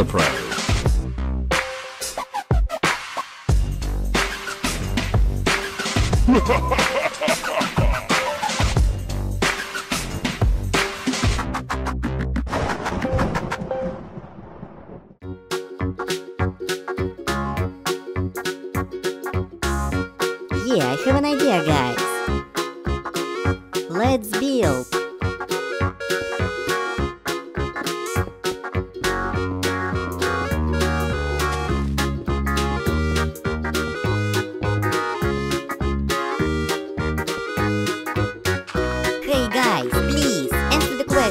I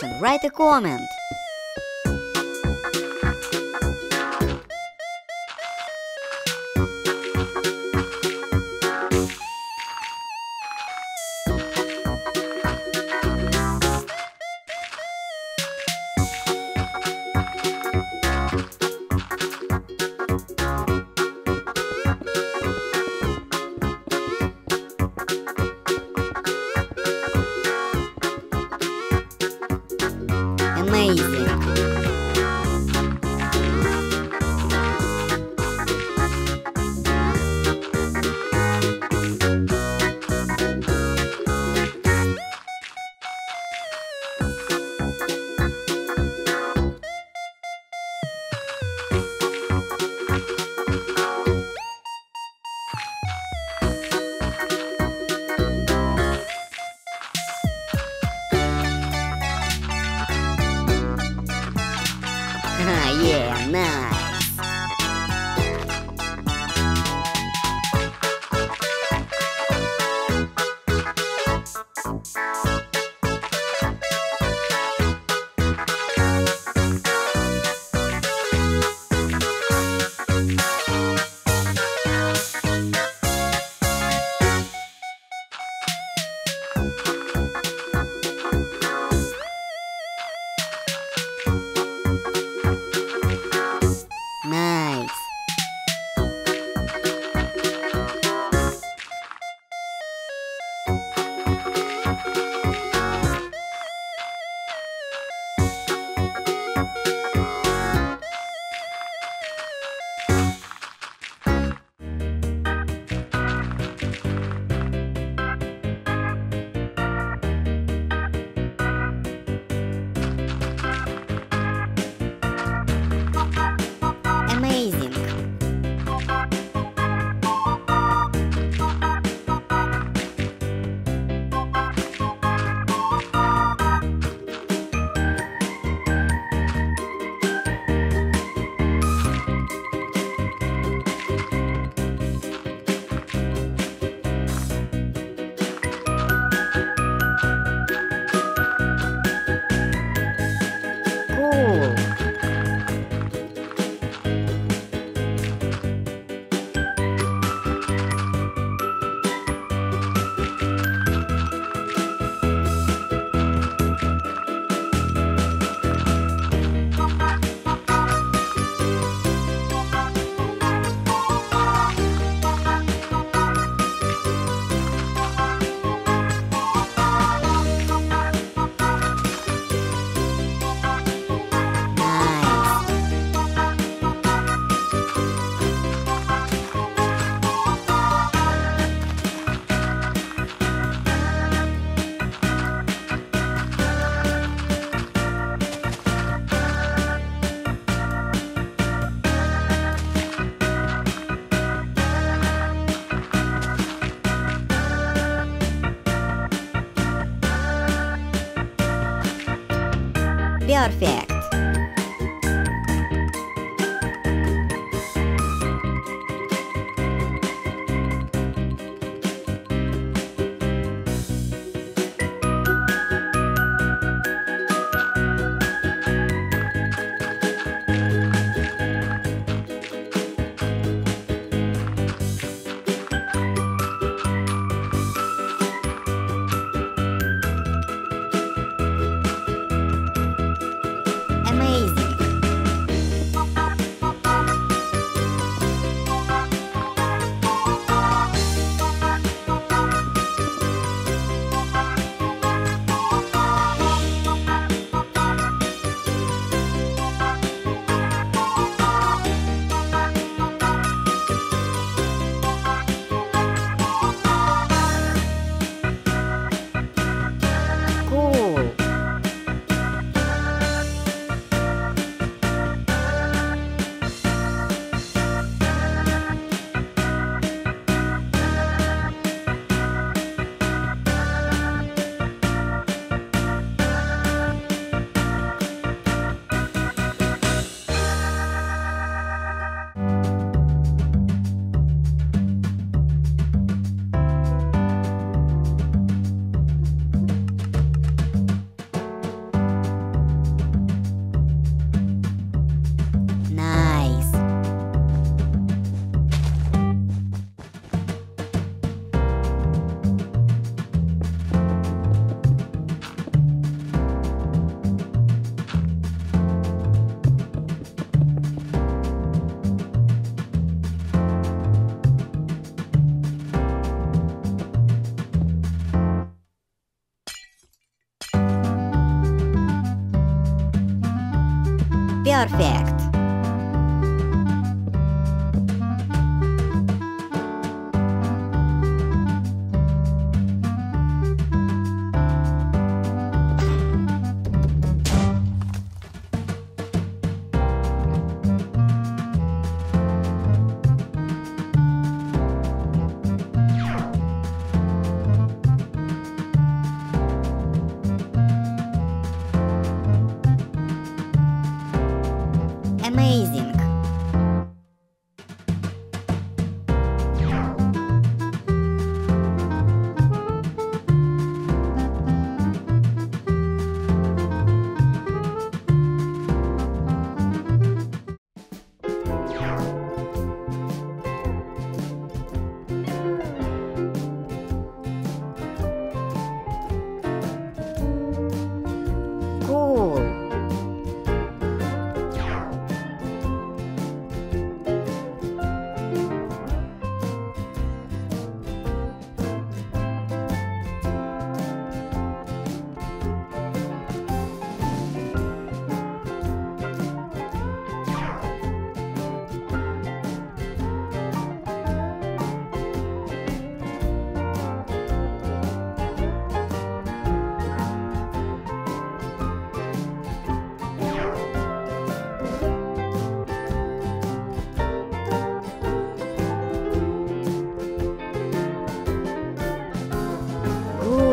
question. Write a comment. Yeah, nice. Perfect. Perfect. Amazing.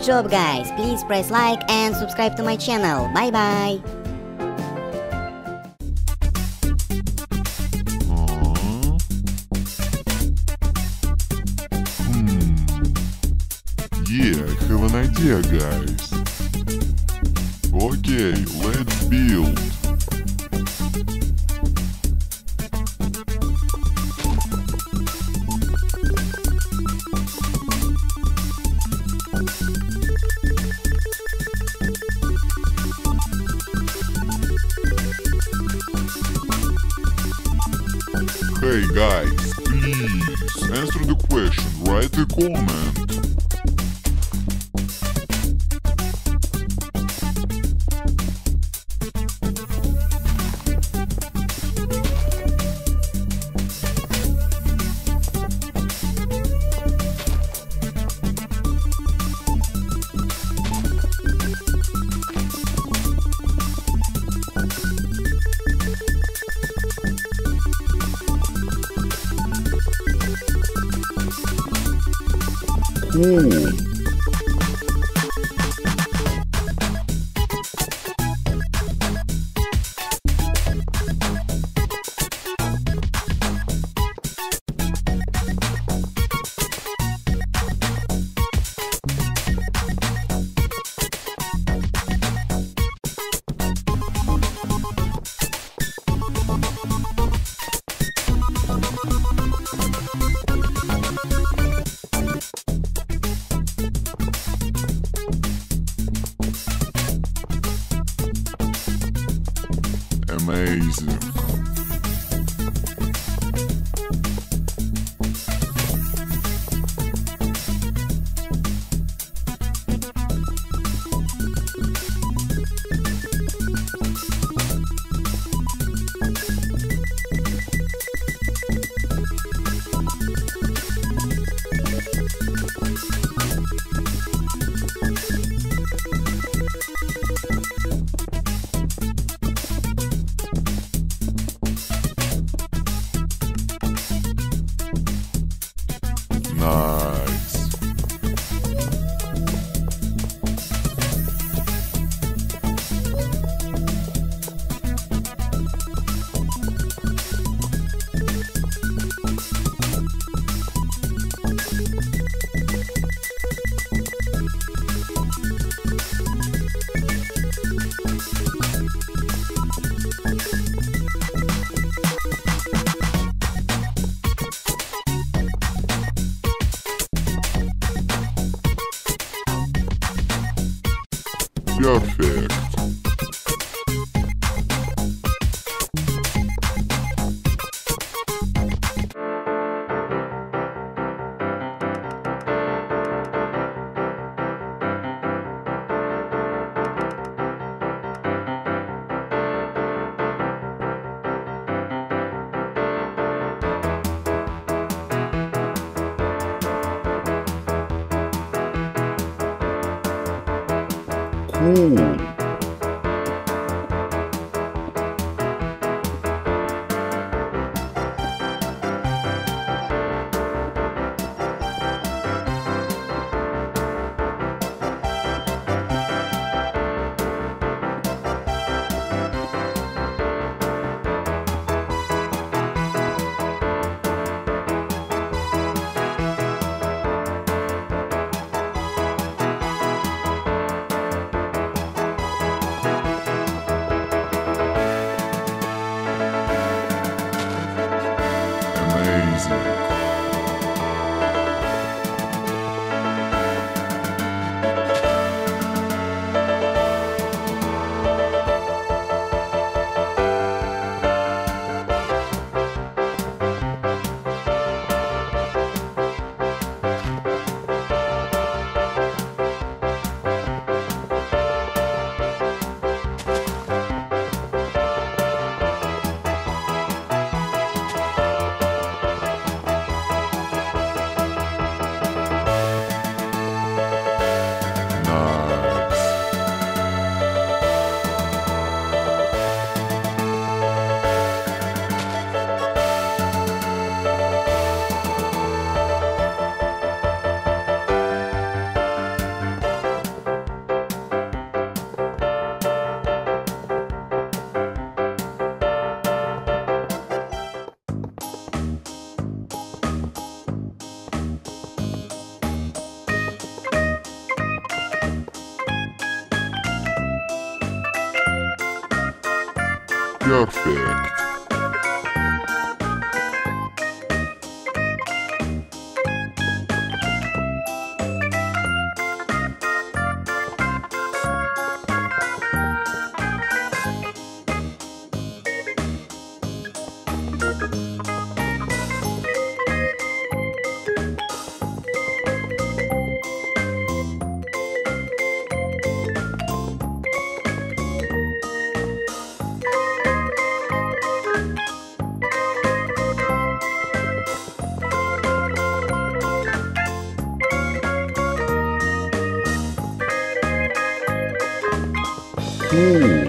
Job guys, please press like and subscribe to my channel. Bye bye. Amazing. Perfect. Cool.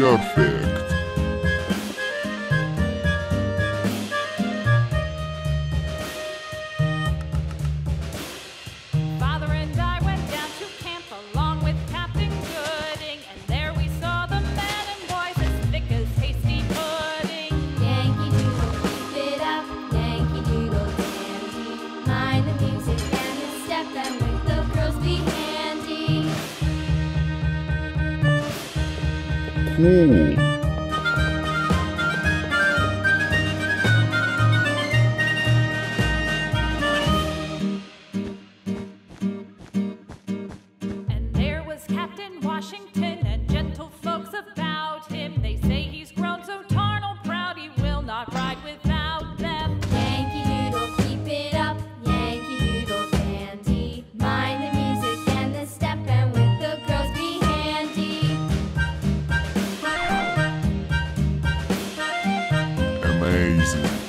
Perfect. Amazing.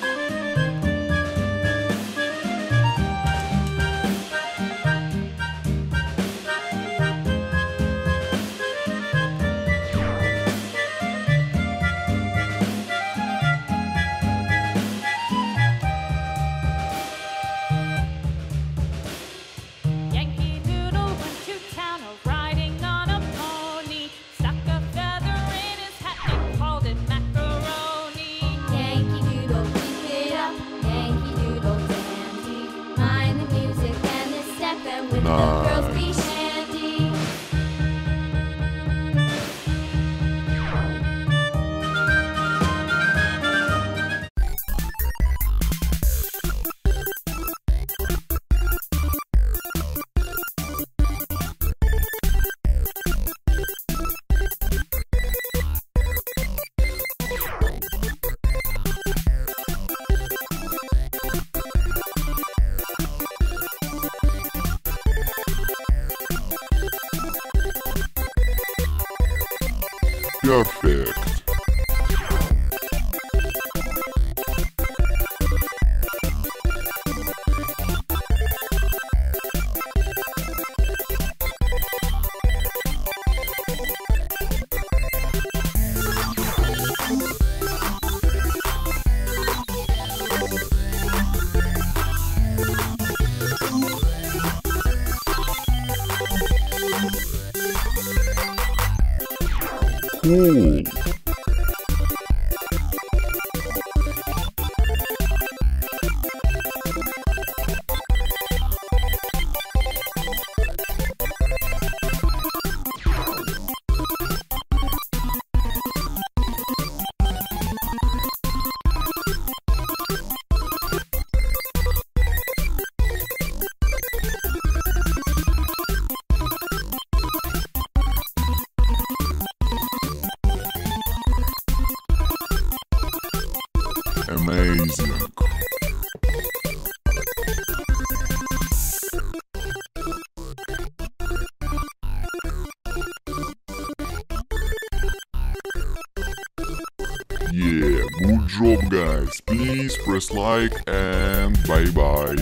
Cool. please press like and bye bye.